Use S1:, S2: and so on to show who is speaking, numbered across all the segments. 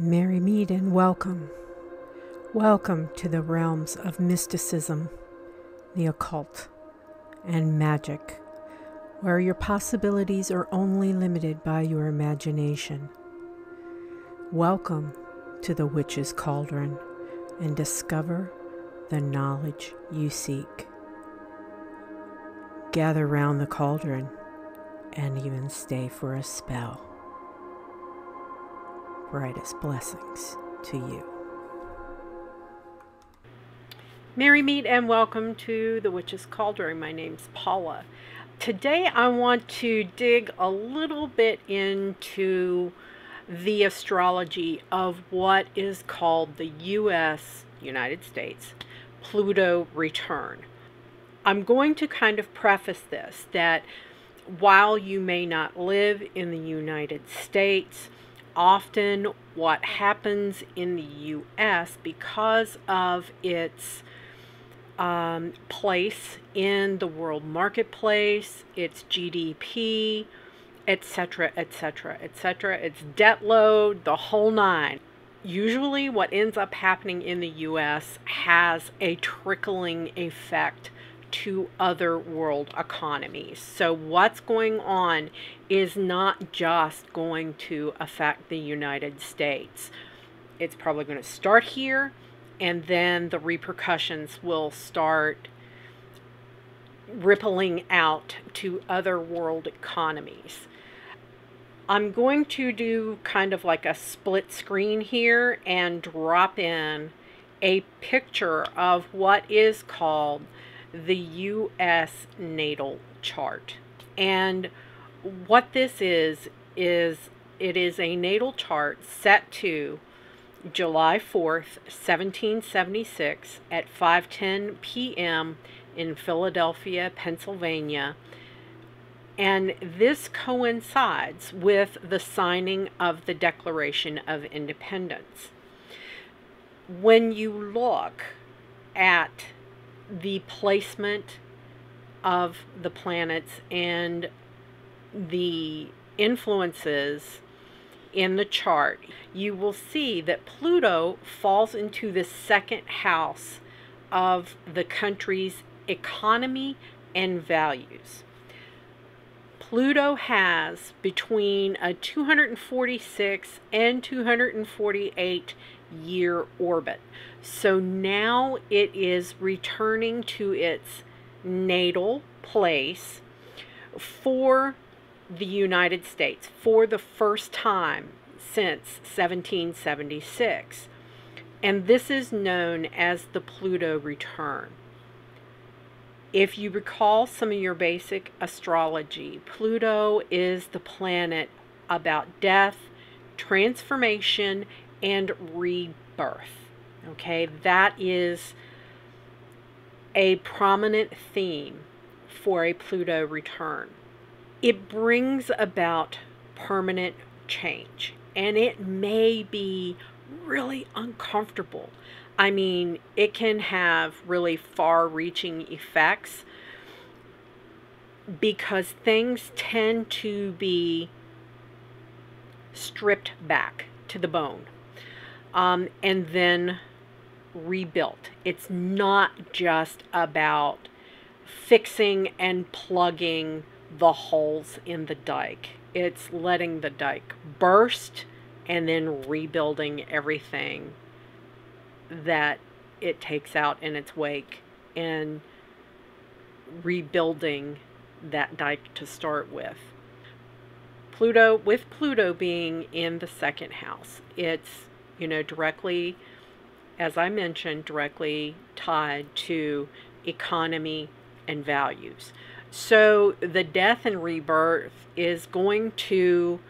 S1: Merry meet and welcome. Welcome to the realms of mysticism, the occult, and magic, where your possibilities are only limited by your imagination. Welcome to the Witch's Cauldron and discover the knowledge you seek. Gather round the cauldron and even stay for a spell. Brightest blessings to you. Merry meet and welcome to the Witch's Cauldron. My name's Paula. Today I want to dig a little bit into the astrology of what is called the U.S. United States Pluto return. I'm going to kind of preface this that while you may not live in the United States, often what happens in the U.S. because of its um, place in the world marketplace, its GDP, etc., etc., etc., its debt load, the whole nine. Usually, what ends up happening in the US has a trickling effect to other world economies. So, what's going on is not just going to affect the United States. It's probably going to start here, and then the repercussions will start rippling out to other world economies. I'm going to do kind of like a split screen here and drop in a picture of what is called the U.S. natal chart. And what this is, is it is a natal chart set to July 4th, 1776 at 5:10 p.m. in Philadelphia, Pennsylvania. And this coincides with the signing of the Declaration of Independence. When you look at the placement of the planets and the influences in the chart, you will see that Pluto falls into the second house of the country's economy and values. Pluto has between a 246 and 248 year orbit. So now it is returning to its natal place for the United States for the first time since 1776. And this is known as the Pluto return. If you recall some of your basic astrology, Pluto is the planet about death, transformation, and rebirth. Okay, that is a prominent theme for a Pluto return. It brings about permanent change and it may be really uncomfortable. I mean, it can have really far reaching effects because things tend to be stripped back to the bone um, and then rebuilt. It's not just about fixing and plugging the holes in the dike. It's letting the dike burst and then rebuilding everything that it takes out in its wake and rebuilding that dike to start with. Pluto, with Pluto being in the second house, it's you know, directly, as I mentioned, directly tied to economy and values. So the death and rebirth is going to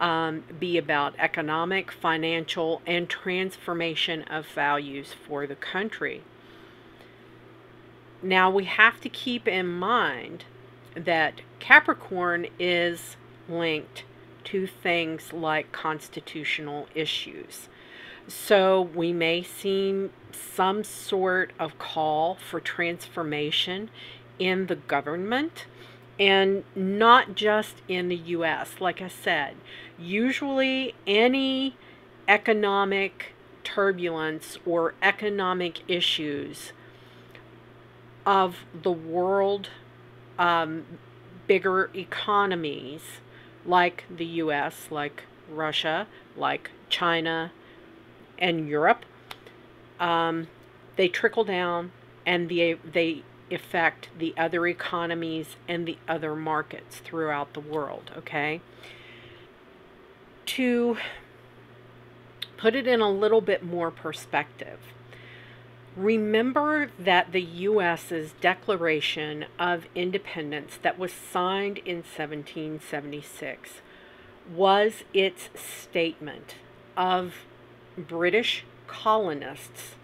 S1: um, be about economic, financial, and transformation of values for the country. Now we have to keep in mind that Capricorn is linked to things like constitutional issues. So we may see some sort of call for transformation in the government and not just in the US. Like I said, usually any economic turbulence or economic issues of the world um, bigger economies like the US, like Russia, like China, and Europe, um, they trickle down and they, they affect the other economies and the other markets throughout the world, okay? To put it in a little bit more perspective, remember that the U.S.'s Declaration of Independence that was signed in 1776 was its statement of British colonists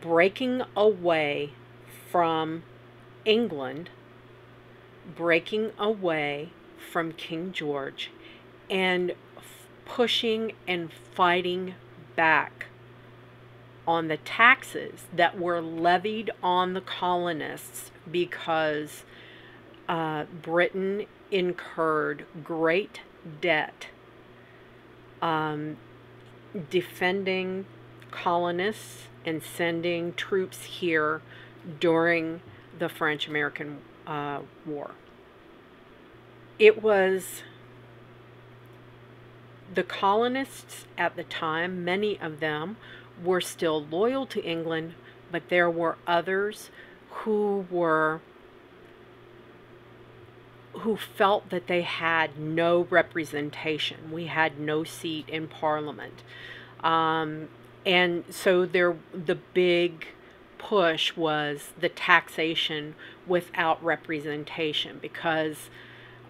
S1: breaking away from England, breaking away from King George, and pushing and fighting back on the taxes that were levied on the colonists because uh, Britain incurred great debt um, defending colonists and sending troops here during the French American uh, War. It was the colonists at the time, many of them were still loyal to England, but there were others who were who felt that they had no representation. We had no seat in Parliament. Um, and so there, the big push was the taxation without representation because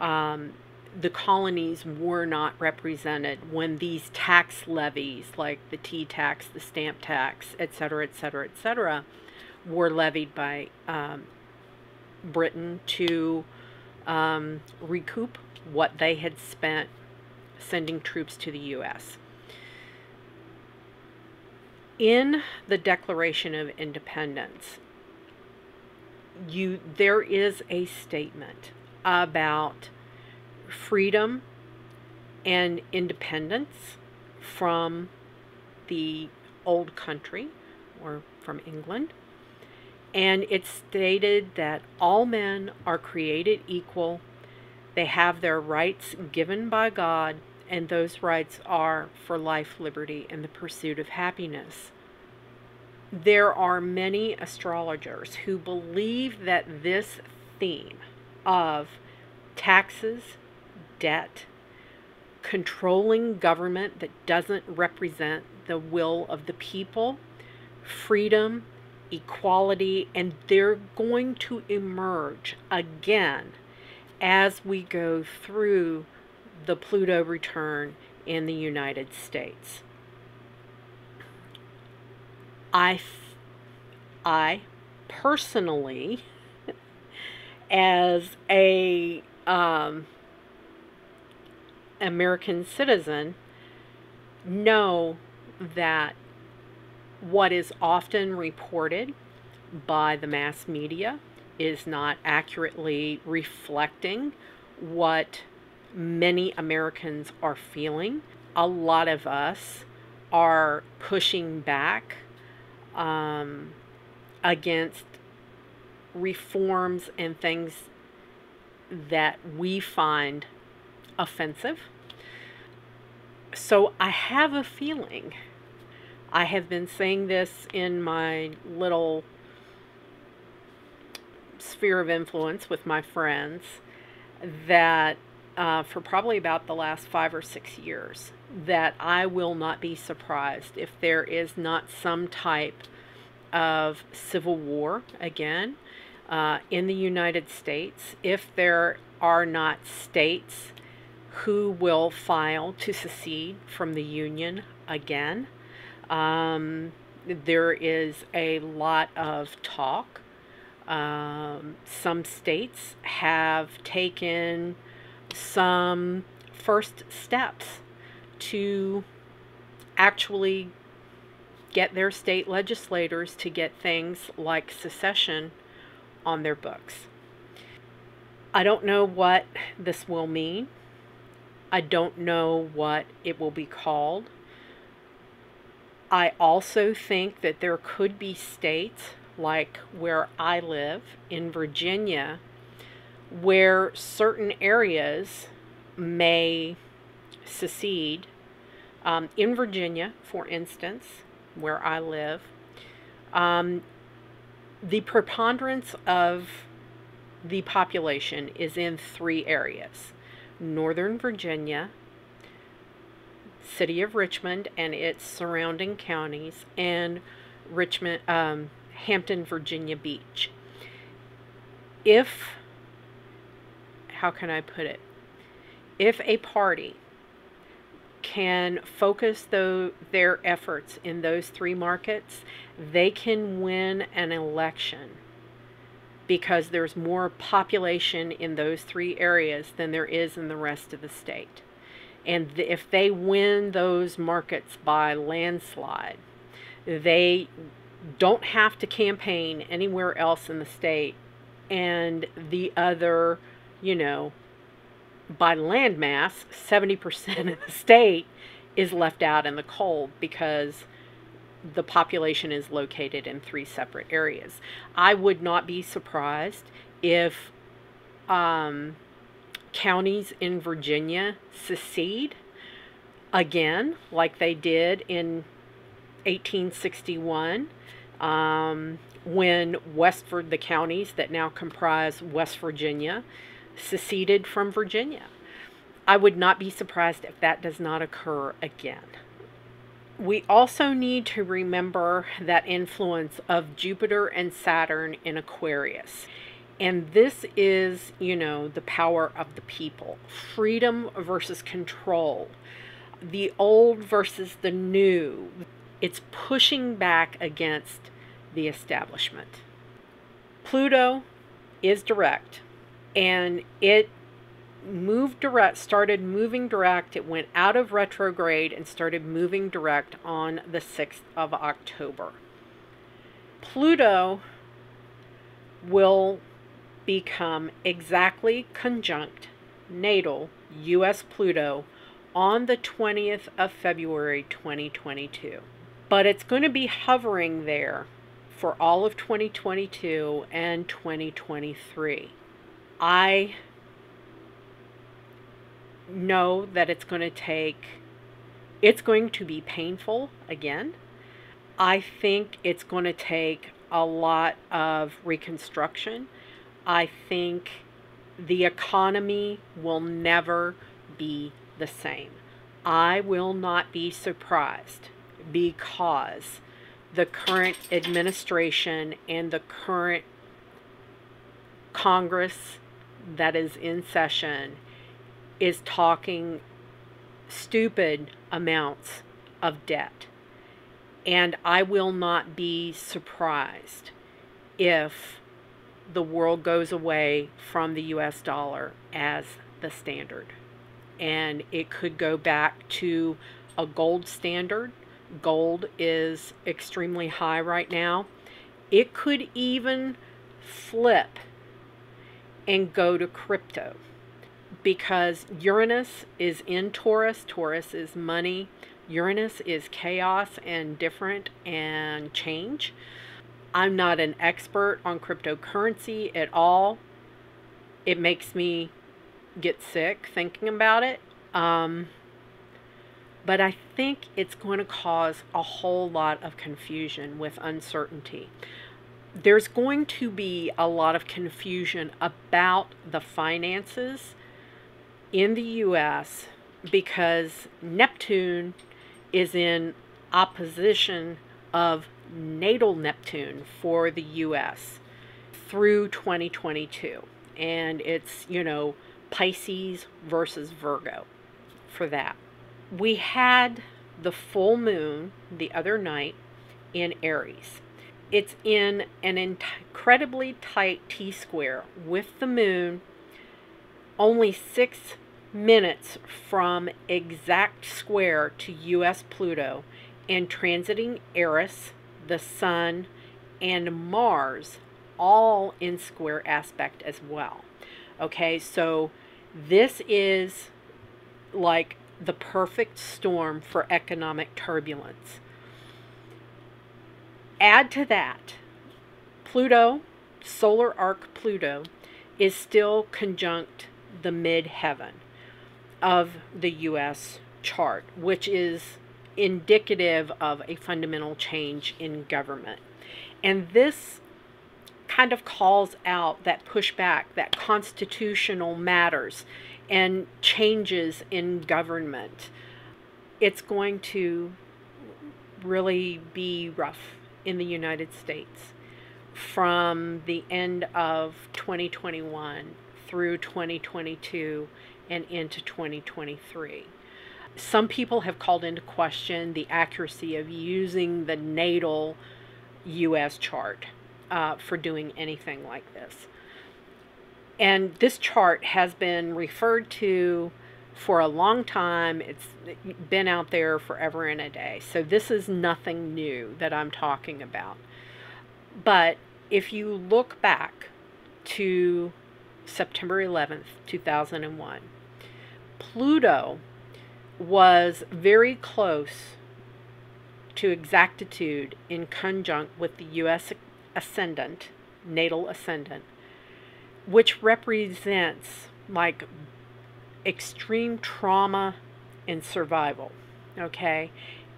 S1: um, the colonies were not represented when these tax levies, like the tea tax, the stamp tax, et cetera, et cetera, et cetera, were levied by um, Britain to um, recoup what they had spent sending troops to the U.S. In the Declaration of Independence, you there is a statement about freedom and independence from the old country or from England. And it stated that all men are created equal. They have their rights given by God, and those rights are for life, liberty, and the pursuit of happiness. There are many astrologers who believe that this theme of taxes, debt, controlling government that doesn't represent the will of the people, freedom, equality, and they're going to emerge again as we go through the Pluto return in the United States. I, I personally, as a um, American citizen know that what is often reported by the mass media is not accurately reflecting what many Americans are feeling. A lot of us are pushing back um, against reforms and things that we find offensive. So I have a feeling, I have been saying this in my little sphere of influence with my friends, that uh, for probably about the last five or six years, that I will not be surprised if there is not some type of civil war again uh, in the United States, if there are not states who will file to secede from the Union again. Um, there is a lot of talk. Um, some states have taken some first steps to actually get their state legislators to get things like secession on their books. I don't know what this will mean. I don't know what it will be called. I also think that there could be states like where I live in Virginia where certain areas may secede. Um, in Virginia, for instance, where I live, um, the preponderance of the population is in three areas Northern Virginia, City of Richmond and its surrounding counties, and Richmond, um, Hampton, Virginia Beach. If, how can I put it? If a party can focus though their efforts in those three markets, they can win an election because there's more population in those three areas than there is in the rest of the state. And if they win those markets by landslide, they don't have to campaign anywhere else in the state. And the other, you know, by landmass, 70% of the state is left out in the cold because the population is located in three separate areas. I would not be surprised if um, counties in Virginia secede again, like they did in 1861, um, when Westford, the counties that now comprise West Virginia, seceded from Virginia. I would not be surprised if that does not occur again. We also need to remember that influence of Jupiter and Saturn in Aquarius. And this is, you know, the power of the people freedom versus control, the old versus the new. It's pushing back against the establishment. Pluto is direct and it moved direct, started moving direct. It went out of retrograde and started moving direct on the 6th of October. Pluto will become exactly conjunct natal US Pluto on the 20th of February 2022. But it's going to be hovering there for all of 2022 and 2023. I know that it's going to take, it's going to be painful again. I think it's going to take a lot of reconstruction. I think the economy will never be the same. I will not be surprised because the current administration and the current Congress that is in session is talking stupid amounts of debt. And I will not be surprised if the world goes away from the US dollar as the standard. And it could go back to a gold standard. Gold is extremely high right now. It could even flip and go to crypto because Uranus is in Taurus. Taurus is money. Uranus is chaos and different and change. I'm not an expert on cryptocurrency at all. It makes me get sick thinking about it. Um, but I think it's going to cause a whole lot of confusion with uncertainty there's going to be a lot of confusion about the finances in the US because Neptune is in opposition of natal Neptune for the US through 2022. And it's, you know, Pisces versus Virgo for that. We had the full moon the other night in Aries it's in an incredibly tight T square with the moon only six minutes from exact square to US Pluto and transiting Eris, the Sun, and Mars all in square aspect as well. Okay, so this is like the perfect storm for economic turbulence Add to that, Pluto, solar arc Pluto, is still conjunct the midheaven of the U.S. chart, which is indicative of a fundamental change in government. And this kind of calls out that pushback, that constitutional matters and changes in government. It's going to really be rough in the United States from the end of 2021 through 2022 and into 2023. Some people have called into question the accuracy of using the natal US chart uh, for doing anything like this. And this chart has been referred to for a long time. It's been out there forever and a day. So this is nothing new that I'm talking about. But if you look back to September 11th, 2001, Pluto was very close to exactitude in conjunct with the U.S. ascendant, natal ascendant, which represents like extreme trauma and survival, okay,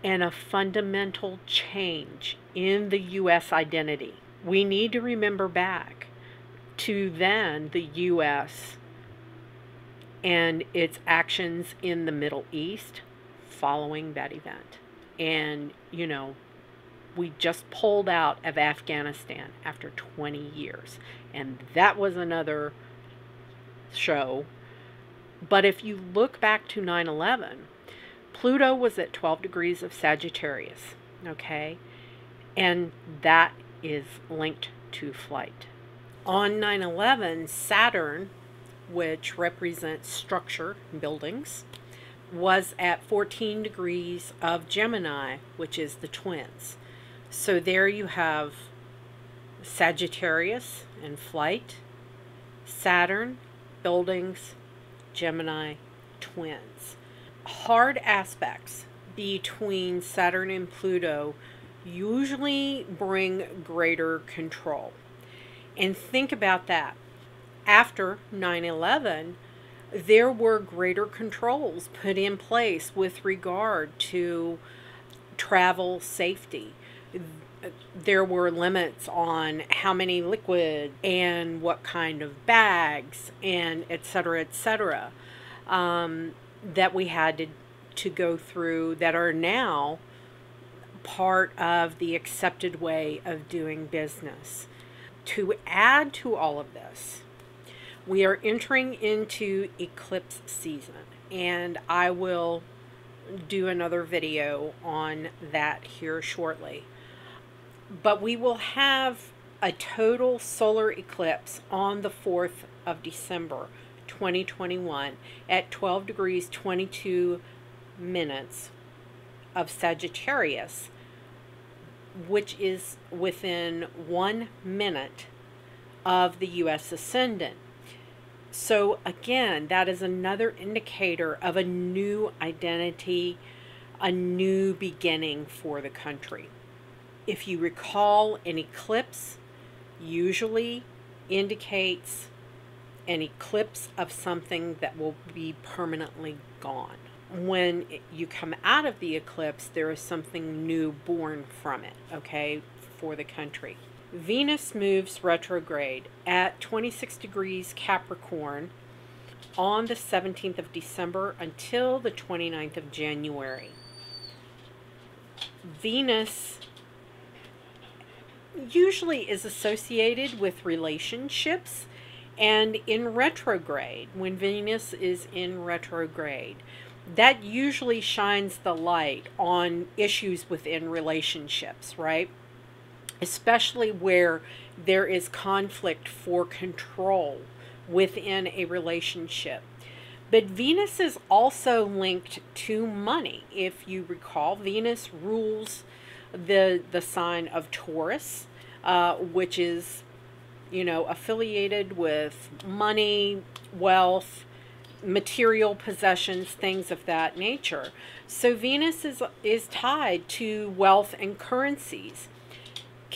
S1: and a fundamental change in the U.S. identity. We need to remember back to then the U.S. and its actions in the Middle East following that event. And, you know, we just pulled out of Afghanistan after 20 years. And that was another show. But if you look back to 9 11, Pluto was at 12 degrees of Sagittarius, okay? And that is linked to flight. On 9 11, Saturn, which represents structure, buildings, was at 14 degrees of Gemini, which is the twins. So there you have Sagittarius and flight, Saturn, buildings, Gemini, twins. Hard aspects between Saturn and Pluto usually bring greater control. And think about that. After 9 11, there were greater controls put in place with regard to travel safety. There were limits on how many liquid and what kind of bags and et cetera, et cetera, um, that we had to, to go through that are now part of the accepted way of doing business. To add to all of this, we are entering into eclipse season, and I will do another video on that here shortly. But we will have a total solar eclipse on the 4th of December 2021 at 12 degrees 22 minutes of Sagittarius, which is within one minute of the U.S. ascendant. So, again, that is another indicator of a new identity, a new beginning for the country. If you recall, an eclipse usually indicates an eclipse of something that will be permanently gone. When you come out of the eclipse, there is something new born from it, okay, for the country. Venus moves retrograde at 26 degrees Capricorn on the 17th of December until the 29th of January. Venus usually is associated with relationships and in retrograde, when Venus is in retrograde, that usually shines the light on issues within relationships, right? Especially where there is conflict for control within a relationship. But Venus is also linked to money. If you recall, Venus rules the the sign of Taurus, uh, which is, you know, affiliated with money, wealth, material possessions, things of that nature. So Venus is is tied to wealth and currencies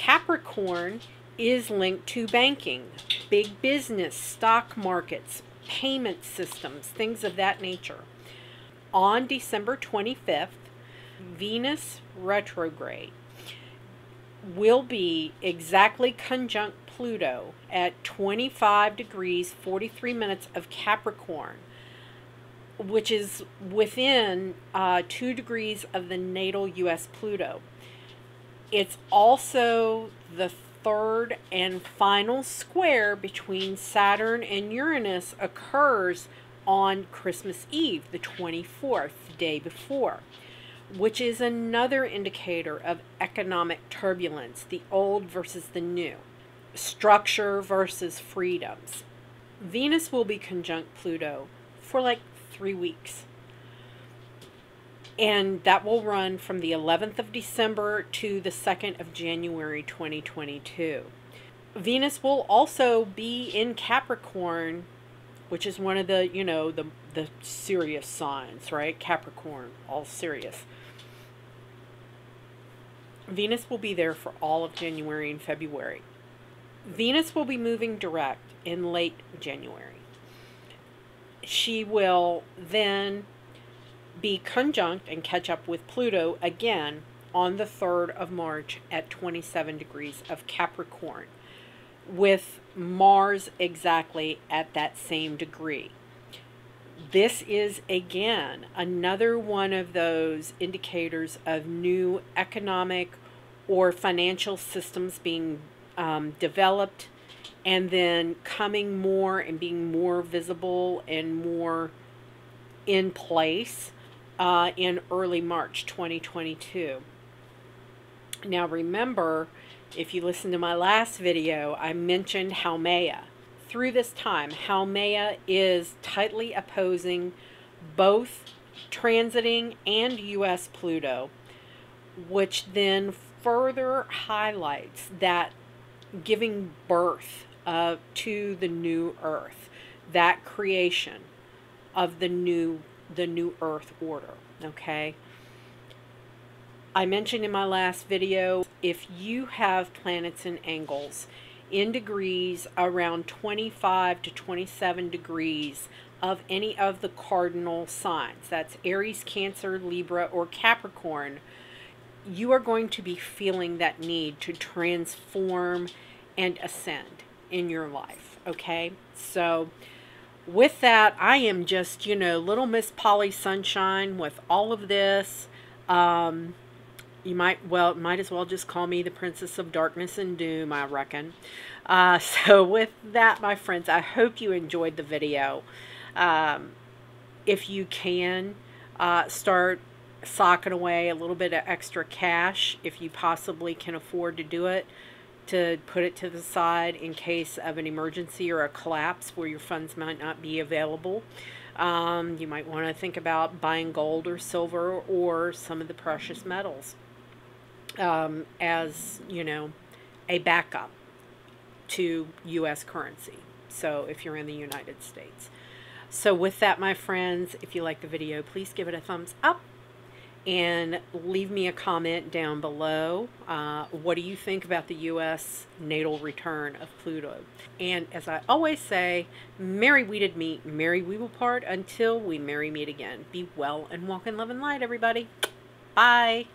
S1: Capricorn is linked to banking, big business, stock markets, payment systems, things of that nature. On December 25th, Venus retrograde will be exactly conjunct Pluto at 25 degrees 43 minutes of Capricorn, which is within uh, 2 degrees of the natal U.S. Pluto. It's also the third and final square between Saturn and Uranus occurs on Christmas Eve, the 24th, the day before, which is another indicator of economic turbulence, the old versus the new, structure versus freedoms. Venus will be conjunct Pluto for like three weeks and that will run from the 11th of December to the 2nd of January 2022. Venus will also be in Capricorn, which is one of the, you know, the the serious signs, right? Capricorn, all serious. Venus will be there for all of January and February. Venus will be moving direct in late January. She will then be conjunct and catch up with Pluto again on the 3rd of March at 27 degrees of Capricorn, with Mars exactly at that same degree. This is again another one of those indicators of new economic or financial systems being um, developed and then coming more and being more visible and more in place uh, in early March 2022. Now remember, if you listen to my last video, I mentioned Haumea. Through this time, Haumea is tightly opposing both transiting and U.S. Pluto, which then further highlights that giving birth uh, to the new earth, that creation of the new the new earth order, okay? I mentioned in my last video, if you have planets and angles in degrees around 25 to 27 degrees of any of the cardinal signs, that's Aries, Cancer, Libra, or Capricorn, you are going to be feeling that need to transform and ascend in your life, okay? So, with that, I am just, you know, little Miss Polly Sunshine with all of this. Um, you might, well, might as well just call me the Princess of Darkness and Doom, I reckon. Uh, so with that, my friends, I hope you enjoyed the video. Um, if you can, uh, start socking away a little bit of extra cash if you possibly can afford to do it to put it to the side in case of an emergency or a collapse where your funds might not be available. Um, you might want to think about buying gold or silver or some of the precious metals um, as, you know, a backup to U.S. currency. So if you're in the United States. So with that, my friends, if you like the video, please give it a thumbs up and leave me a comment down below. Uh, what do you think about the U.S. natal return of Pluto? And as I always say, merry we did meet, merry we will part until we merry meet again. Be well and walk in love and light, everybody. Bye.